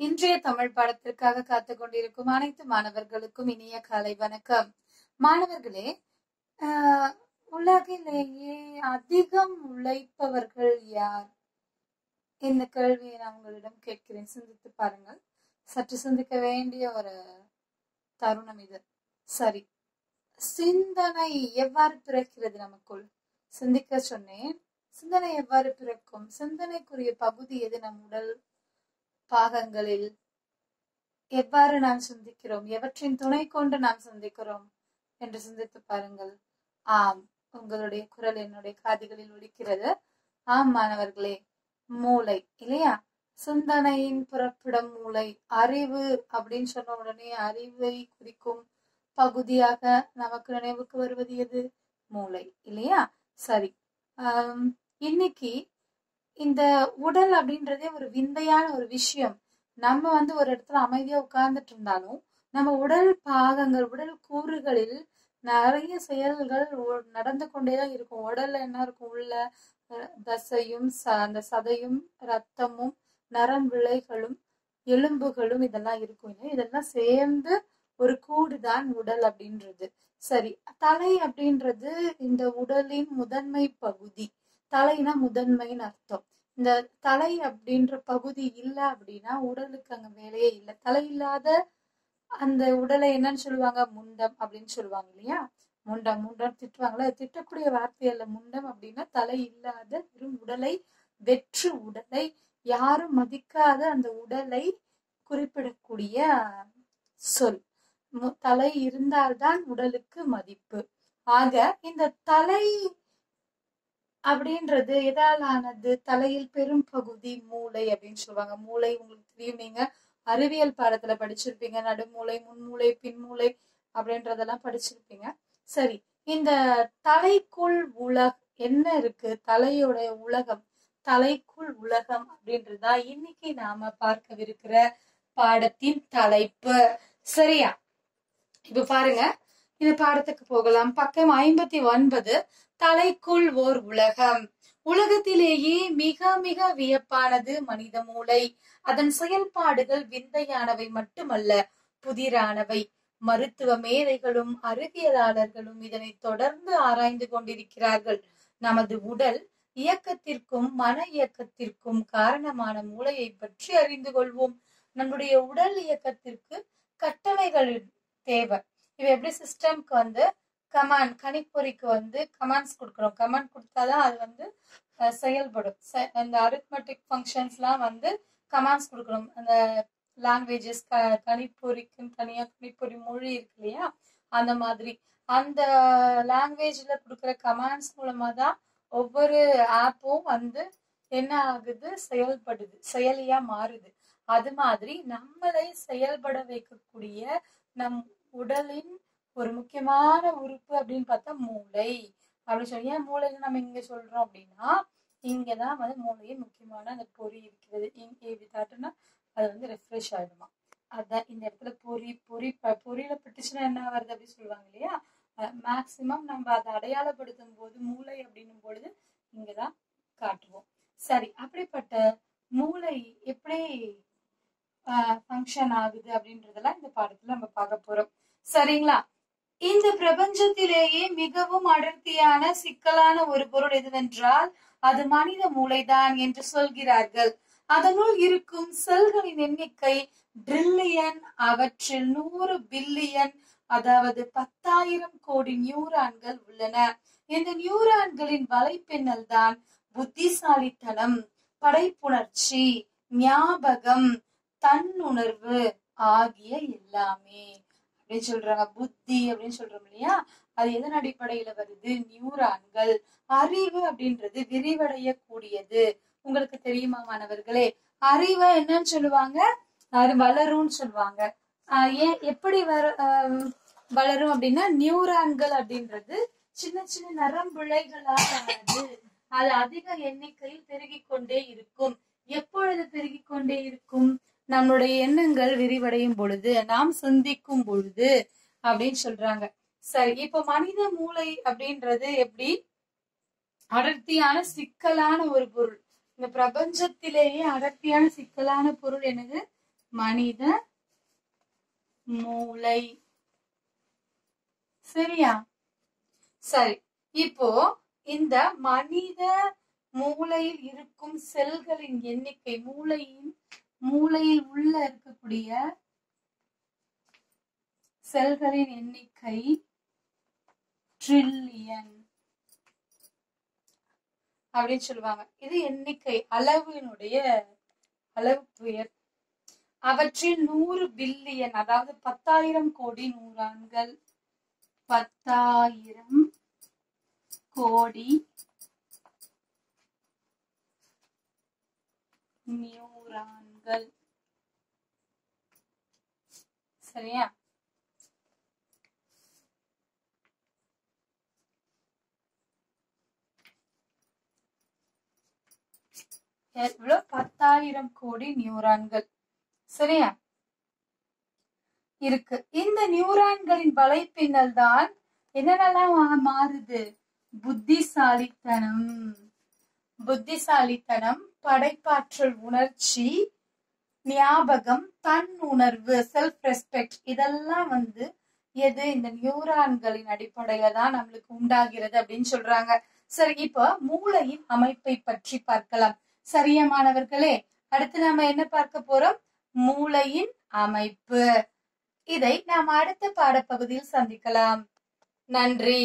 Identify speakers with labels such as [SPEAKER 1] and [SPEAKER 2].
[SPEAKER 1] இன்றைய தமிழ் பாடத்திற்காக காத்து கொண்டிருக்கும் அனைத்து மாணவர்களுக்கும் இனிய காலை வணக்கம். மாணவர்களே ஆஹ், உலகிலேயே அதிகம் உழைப்பவர்கள் யார்? இந்த கேள்வியை நான் உங்களிடம் கேட்கிறேன். சிந்தித்து பாருங்கள். சற்று சிந்திக்க வேண்டிய ஒரு தருணம் இது. சரி. சிந்தனை எவ்வாறு பிறக்கிறது நமக்குள்? சிந்திக்க சொன்னேன். சிந்தனை எவ்வாறு பிறக்கும்? சிந்தனைக்குரிய பகுதி எது நம் உடல்? பாகங்களில் எவ்வாறு நாம் சிந்திக்கிறோம்? எவற்றின் துணை கொண்டு நாம் சிந்திக்கிறோம்? என்று சிந்தித்து பாருங்கள். ஆம் உங்களுடைய குரல் என்னுடைய காதுகளில் ஒழிக்கிறது ஆம் மாணவர்களே மூளை இல்லையா? சிந்தனையின் புறப்பிடம் மூளை அறிவு அப்படின்னு சொன்ன உடனே அறிவை குறிக்கும் பகுதியாக நமக்கு நினைவுக்கு வருவது எது? மூளை இல்லையா? சரி இன்னைக்கு இந்த உடல் அப்படின்றதே ஒரு விந்தையான ஒரு விஷயம். நம்ம வந்து ஒரு இடத்துல அமைதியா உட்கார்ந்துட்டு இருந்தாலும் நம்ம உடல் பாகங்கள் உடல் கூறுகளில் நிறைய செயல்கள் நடந்து கொண்டேதான் இருக்கும். உடல்ல என்ன இருக்கும்? உள்ள தசையும் ச- அந்த சதையும் ரத்தமும் நரம் விளைகளும் எலும்புகளும் இதெல்லாம் இருக்கும். இதெல்லாம் சேர்ந்து ஒரு கூடுதான் உடல் அப்படின்றது. சரி தலை அப்படின்றது இந்த உடலின் முதன்மை பகுதி. தலைனா முதன்மைன்னு அர்த்தம். இந்த தலை அப்படின்ற பகுதி இல்லை அப்படின்னா உடலுக்கு அங்க வேலையே இல்லை. தலை இல்லாத அந்த உடலை என்னன்னு சொல்லுவாங்க? முண்டம் அப்படின்னு சொல்லுவாங்க இல்லையா? முண்டம் முண்டம் திட்டுவாங்களா திட்டக்கூடிய வார்த்தையல்ல முண்டம் அப்படின்னா தலை இல்லாத வெறும் உடலை வெற்று உடலை யாரும் மதிக்காத அந்த உடலை குறிப்பிடக்கூடிய சொல். தலை இருந்தால்தான் உடலுக்கு மதிப்பு. ஆக இந்த தலை அப்படின்றது எதால் ஆனது தலையில் பெரும் பகுதி மூளை அப்படின்னு சொல்லுவாங்க. மூளை உங்களுக்கு தெரியும். நீங்க அறிவியல் பாடத்துல படிச்சிருப்பீங்க. நடுமூளை முன்மூளை பின்மூளை அப்படின்றதெல்லாம் படிச்சிருப்பீங்க. சரி இந்த தலைக்குள் உலக என்ன இருக்கு? தலையோட உலகம் தலைக்குள் உலகம் அப்படின்றதா இன்னைக்கு நாம பார்க்கவிருக்கிற பாடத்தின் தலைப்பு. சரியா? இப்ப பாருங்க. இந்த பாடத்துக்கு போகலாம். பக்கம் ஐம்பத்தி ஒன்பது தலைக்குள் ஓர் உலகம். உலகத்திலேயே மிக மிக வியப்பானது மனித மூளை. அதன் செயல்பாடுகள் விந்தையானவை மட்டுமல்ல புதிரானவை. மருத்துவ மேதைகளும் அறிவியலாளர்களும் இதனை தொடர்ந்து ஆராய்ந்து கொண்டிருக்கிறார்கள். நமது உடல் இயக்கத்திற்கும் மன இயக்கத்திற்கும் காரணமான மூளையை பற்றி அறிந்து கொள்வோம். நம்முடைய உடல் இயக்கத்திற்கு கட்டளைகள் தேவை. இது எப்படி சிஸ்டம்க்கு வந்து கமாண்ட் கணிப்பொறிக்கு வந்து கமாண்ட்ஸ் கொடுக்குறோம். கமாண்ட் கொடுத்தாதான் அது வந்து செயல்படும். செ- அந்த அரித்மெட்டிக் ஃபங்க்ஷன்ஸ்லாம் வந்து கமாண்ட்ஸ் கொடுக்குறோம். அந்த லாங்குவேஜஸ் க கணிப்பொறிக்குன்னு தனியாக கணிப்பொறி மொழி இருக்கு இல்லையா? அந்த மாதிரி. அந்த லாங்குவேஜில் கொடுக்குற கமாண்ட்ஸ் மூலமாக தான் ஒவ்வொரு ஆப்பும் வந்து என்ன ஆகுது? செயல்படுது. செயலியாக மாறுது. அது மாதிரி நம்மளை செயல்பட வைக்கக்கூடிய நம் உடலின் ஒரு முக்கியமான உறுப்பு அப்படின்னு பார்த்தா மூளை. அப்படின்னு சொல்லி ஏன் மூளையில நம்ம இங்க சொல்றோம் அப்படின்னா இங்கதான் வந்து மூளையின் முக்கியமான அந்த பொறி இருக்கிறது. இங்கே இப்படி தாட்டுனா அது வந்து ரெஃப்ரெஷ் ஆயிடுமா. அதான் இந்த இடத்துல பொறி பொறி ப- பொறியில பட்டுச்சுன்னா என்ன வருது அப்படின்னு சொல்லுவாங்க இல்லையா? மேக்சிமம் நம்ம அதை அடையாளப்படுத்தும் போது மூளை அப்படின்னும் பொழுது இங்கதான் காட்டுவோம். சரி அப்படிப்பட்ட மூளை எப்படி ஃபங்க்ஷன் ஆகுது அப்படின்றதெல்லாம் இந்த பாடத்துல நம்ம பார்க்க போறோம். சரிங்களா? இந்த பிரபஞ்சத்திலேயே மிகவும் அடர்த்தியான சிக்கலான ஒரு பொருள் எதுவென்றால் அது மனித மூளைதான் என்று சொல்கிறார்கள். அதனுள் இருக்கும் செல்களின் எண்ணிக்கை ட்ரில்லியன் அவற்றில் நூறு பில்லியன் அதாவது பத்தாயிரம் கோடி நியூரான்கள் உள்ளன. இந்த நியூரான்களின் வலைப்பின்னல் தான் புத்திசாலித்தனம் படைப்புணர்ச்சி ஞாபகம் தன்னுணர்வு ஆகிய எல்லாமே. அப்படின்னு சொல்றாங்க. புத்தி அப்படின்னு சொல்றோம் இல்லையா? அது எதன் அடிப்படையில வருது? நியூரான்கள். அறிவு அப்படின்றது விரிவடைய கூடியது உங்களுக்கு தெரியுமா மாணவர்களே? அறிவை என்னன்னு சொல்லுவாங்க? அது வளரும்னு சொல்லுவாங்க. ஆஹ் ஏன் எப்படி வர ஆஹ் வளரும் அப்படின்னா நியூரான்கள் அப்படின்றது சின்ன சின்ன நரம்பிழைகளால் ஆனது. அது அதிக எண்ணிக்கையில் பெருகிக் கொண்டே இருக்கும். எப்பொழுது பெருகிக் கொண்டே இருக்கும்? நம்மளுடைய எண்ணங்கள் விரிவடையும் பொழுது நாம் சிந்திக்கும் பொழுது அப்படின்னு சொல்றாங்க. சரி இப்ப மனித மூளை அப்படின்றது எப்படி? அடர்த்தியான சிக்கலான ஒரு பொருள். இந்த பிரபஞ்சத்திலேயே அடர்த்தியான சிக்கலான பொருள் என்னது? மனித மூளை. சரியா? சரி இப்போ இந்த மனித மூளையில் இருக்கும் செல்களின் எண்ணிக்கை மூளையின் மூளையில் உள்ள இருக்கக்கூடிய செல்களின் எண்ணிக்கை ட்ரில்லியன் அப்படின்னு சொல்லுவாங்க. இது எண்ணிக்கை அளவினுடைய அளவு பெயர் அவற்றில் நூறு பில்லியன் அதாவது பத்தாயிரம் கோடி நூறான்கள். பத்தாயிரம் கோடி நியூரான் நியூரான்கள் சரியா? எவ்வளவு பத்தாயிரம் கோடி நியூரான்கள். சரியா? இருக்கு. இந்த நியூரான்களின் வலைப்பின்னல் தான் என்னென்னலாம் மாறுது? புத்திசாலித்தனம். புத்திசாலித்தனம் படைப்பாற்றல் உணர்ச்சி ஞாபகம் தன் உணர்வு செல்ஃப் ரெஸ்பெக்ட் இதெல்லாம் வந்து எது? இந்த நியூரான்களின் அடிப்படையில தான் நம்மளுக்கு உண்டாகிறது அப்படின்னு சொல்றாங்க. சரி இப்ப மூளையின் அமைப்பை பற்றி பார்க்கலாம். சரியா மாணவர்களே அடுத்து நாம என்ன பார்க்க போறோம்? மூளையின் அமைப்பு. இதை நாம் அடுத்த பாடப்பகுதியில் சந்திக்கலாம். நன்றி.